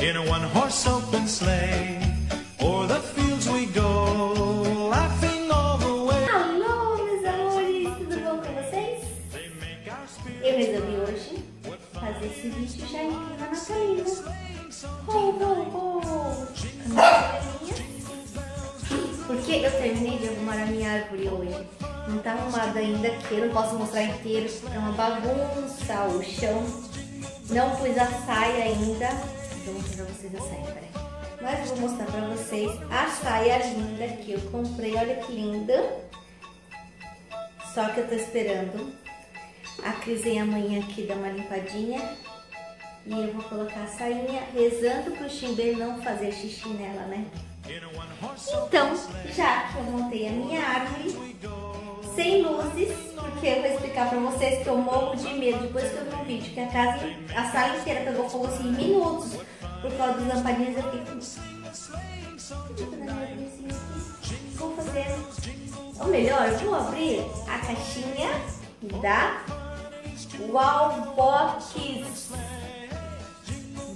in a one horse open sleigh. O'er the fields we go, laughing all the way. Alô, meus amores, tudo bom com vocês? Eu resolvi hoje fazer esse vídeo já em clima natalino. Ho, ho, ho! Porque eu terminei de arrumar a minha árvore hoje. Não tá arrumada ainda aqui, eu não posso mostrar inteiro, é uma bagunça o chão. Não pus a saia ainda. Vou mostrar pra vocês a peraí. Mas vou mostrar pra vocês a saia linda que eu comprei. Olha que linda. Só que eu tô esperando a Cris vem amanhã aqui dar uma limpadinha. E eu vou colocar a sainha rezando pro Chimber não fazer xixi nela, né? Então, já que eu montei a minha árvore, sem luzes, porque eu vou explicar pra vocês que eu morro de medo depois que eu vi um vídeo que a casa, a sala inteira pegou fogo assim em minutos por causa das lampadinhas. Eu fiquei Vou fazer, ou melhor, vou abrir a caixinha da Wallbox.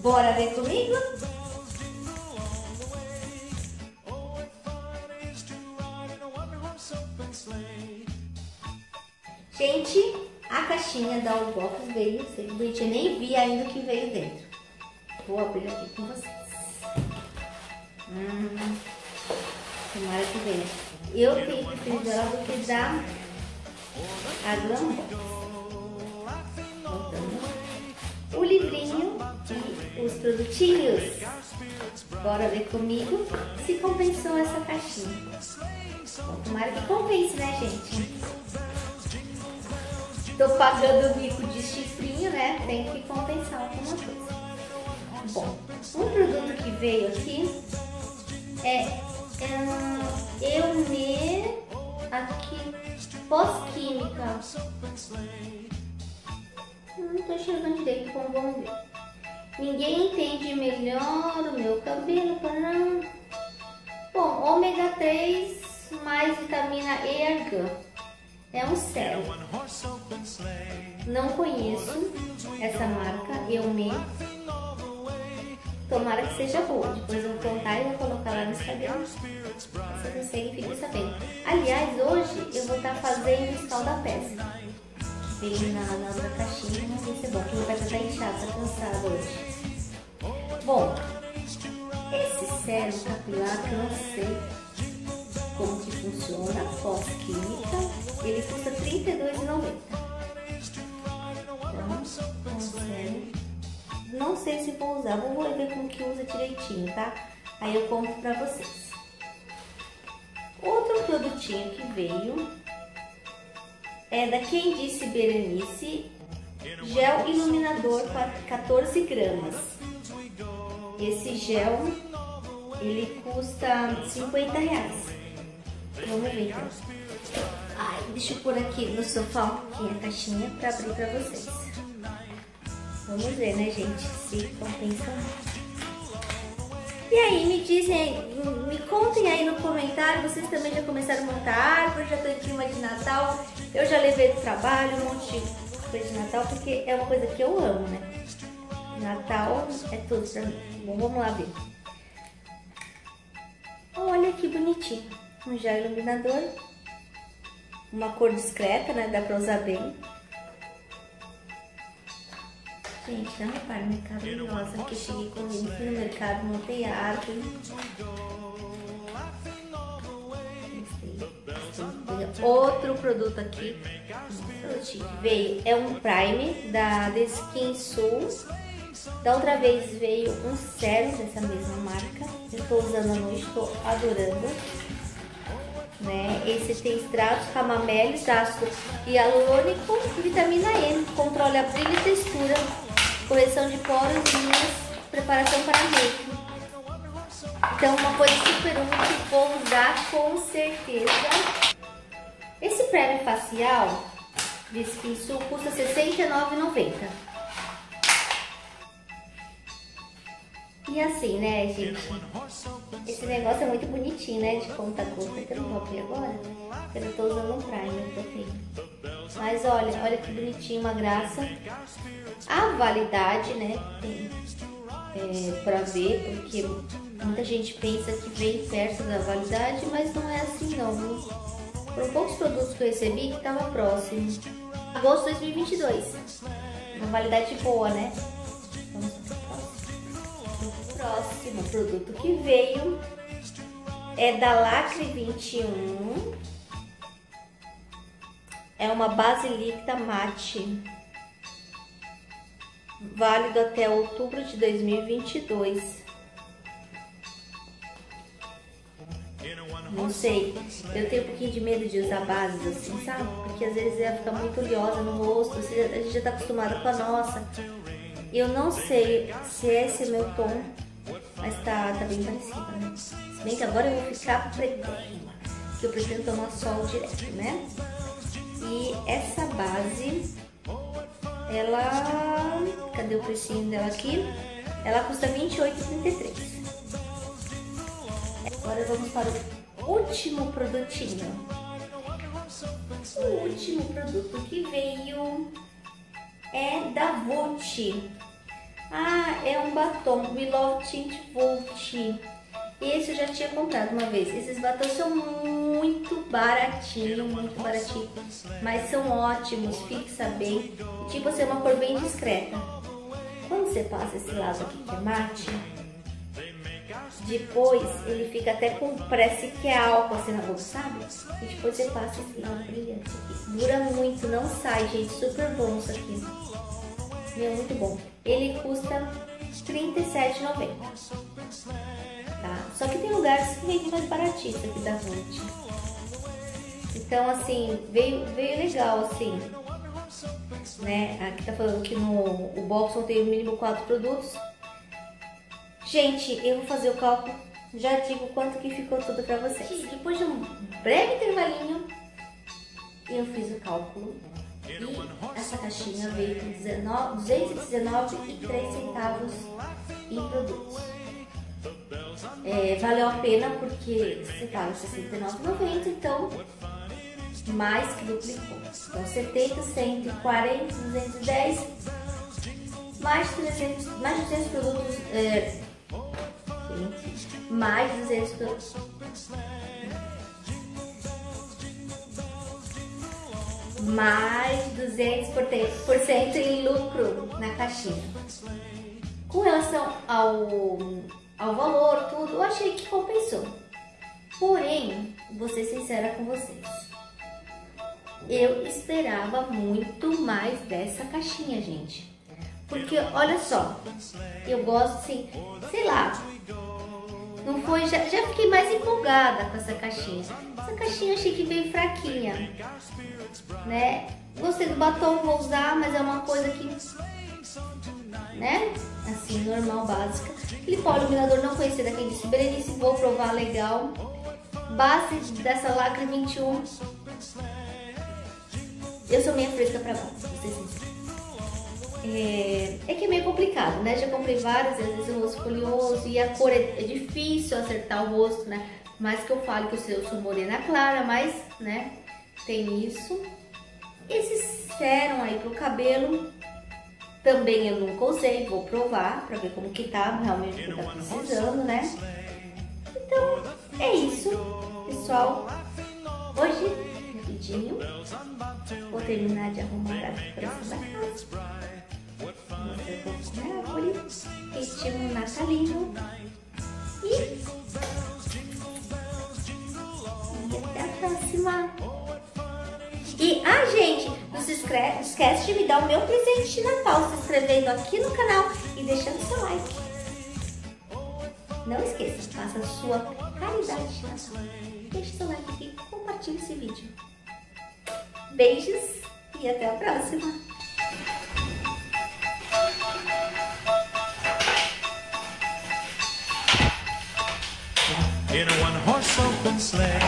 Bora ver comigo? Gente, a caixinha da Wallbox veio, eu nem vi ainda o que veio dentro. Vou abrir aqui com vocês. Hum, tomara que venha. Eu tenho preferido ela do que da a Glambox. O livrinho e os produtinhos. Bora ver comigo se compensou essa caixinha. Tomara que compense, né, gente? Tô pagando o de chifrinho, né? Tem que compensar alguma coisa. Bom, um produto que veio aqui é, é eu me aqui pós-química. Não tô enxergando direito, como vamos ver. Ninguém entende melhor o meu cabelo, para Bom, ômega 3 mais vitamina E. É um sérum. Não conheço essa marca, eu me. Tomara que seja boa. Depois eu vou contar e vou colocar lá no Instagram. Você não sei, fica sabendo. Aliás, hoje eu vou estar fazendo o sal da peça. Vem na, na outra caixinha, não sei se é bom, porque vai pai tá inchado, tá cansado hoje. Bom, esse sérum capilar que eu não sei como que funciona, pós-química, ele custa R$ 32,90. Não sei se vou usar, vou ver como que usa direitinho, tá? Aí eu compro pra vocês. Outro produtinho que veio é da Quem Disse Berenice, gel iluminador 14 gramas. Esse gel, ele custa 50 reais. Vamos ver então. Ai, deixa eu pôr aqui no sofá um pouquinho a caixinha pra abrir pra vocês. Vamos ver, né, gente, se compensa. E aí, me dizem, me contem aí no comentário, vocês também já começaram a montar árvore, já estão em clima de Natal. Eu já levei do trabalho um monte de coisa de Natal, porque é uma coisa que eu amo, né? Natal é tudo pra mim. Bom, vamos lá ver. Olha que bonitinho um gel iluminador, uma cor discreta, né? Dá pra usar bem. Gente, não repara, mercado nossa, que eu cheguei correndo, no mercado, montei a árvore. Outro produto aqui, veio, é um prime da The Skin Soul. Da outra vez veio um sérum dessa mesma marca. Eu tô usando noite, tô adorando né? Esse tem extratos, camamelis, ácido hialurônico e vitamina E. Controla brilho e textura, correção de poros, linhas, preparação para make. Então, uma coisa super útil, vou usar com certeza. Esse prêmio facial de Skin Sul custa R$ 69,90. E assim, né, gente? Esse negócio é muito bonitinho, né? De conta gota, que eu não vou abrir agora. Eu tô usando um primer que eu. Mas olha, olha que bonitinho, uma graça. A validade, né? Tem é, para ver, porque muita gente pensa que vem perto da validade, mas não é assim não. Foram poucos produtos que eu recebi que estava próximo. Agosto de 2022. Uma validade boa, né? Vamos para o próximo. O próximo produto que veio é da Lacre 21. É uma base líquida mate. Válido até outubro de 2022. Não sei, eu tenho um pouquinho de medo de usar bases assim, sabe? Porque às vezes ela fica muito oleosa no rosto, a gente já tá acostumada com a nossa. Eu não sei se esse é meu tom, mas tá, tá bem parecido, né? Se bem que agora eu vou ficar pretendo, que eu pretendo tomar sol direto, né? E essa base, ela... Cadê o precinho dela aqui? Ela custa R$28,33. Agora vamos para o último produtinho. O último produto que veio é da Volt. Ah, é um batom We Love Tint Volt. Esse eu já tinha comprado uma vez. Esses batons são muito baratinhos, muito baratinho, mas são ótimos, fixa bem. Tipo assim, é uma cor bem discreta. Quando você passa esse lado aqui que é mate, depois ele fica até com parece que é álcool assim na boca, sabe? E depois você passa esse lado brilhante aqui. Dura muito, não sai, gente. Super bom isso aqui. Meu, muito bom. Ele custa R$37,90. Tá? Só que tem lugares que vende mais baratinho aqui da Ruth. Então, assim, veio, veio legal, assim. Né? Aqui tá falando que no o box tem no mínimo quatro produtos. Gente, eu vou fazer o cálculo, já digo quanto que ficou tudo pra vocês. Depois de um breve intervalinho, eu fiz o cálculo. E essa caixinha veio com 219,03 centavos em produtos. É, valeu a pena porque você paga R$ 69,90, então mais que duplicou. Então 70, 140, 210, mais 300, mais 200 produtos, é, mais 200 produtos. mais 200% em lucro na caixinha. Com relação ao, ao valor, tudo, eu achei que compensou. Porém, vou ser sincera com vocês. Eu esperava muito mais dessa caixinha, gente. Porque, olha só, eu gosto assim, sei lá, não foi, já, já fiquei mais empolgada com essa caixinha. Essa caixinha achei que veio fraquinha, né? Gostei do batom, vou usar, mas é uma coisa que, né? Assim, normal, básica. Pó iluminador não conhecia daquele disse, Berenice, vou provar, legal. Base dessa lacre 21. Eu sou meio fresca pra base, vocês sincero. É, é, que é meio complicado, né? Já comprei várias, vezes o rosto folioso e a cor é, é, difícil acertar o rosto, né? Mais que eu falo que eu sou morena clara, mas, né? Tem isso. Esses serum aí pro cabelo, também eu nunca usei, vou provar pra ver como que tá, realmente que tá precisando, né? Então, é isso, pessoal. Hoje, rapidinho, vou terminar de arrumar a decoração árvore, ritmo natalino e, até a próxima. E, ah, gente, não se esquece de me dar o meu presente de Natal se inscrevendo aqui no canal e deixando seu like. Não esqueça, faça a sua caridade de Natal. Deixe seu like e compartilhe esse vídeo. Beijos e até a próxima! in a one horse open sleigh.